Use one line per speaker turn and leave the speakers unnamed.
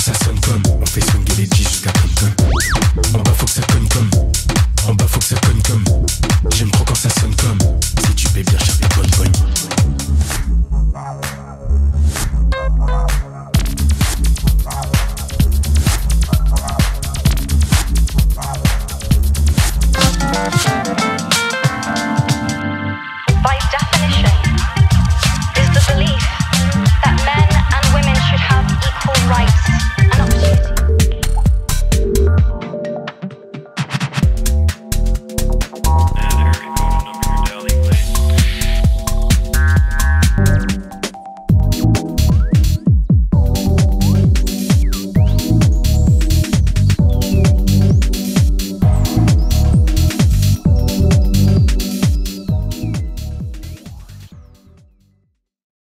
Ça sonne comme on fait swinguer les G jusqu'à comme comme. En bas faut que ça cogne comme. En bas faut que ça cogne comme. J'aime trop quand ça sonne comme. Si tu payes bien cher, bonne.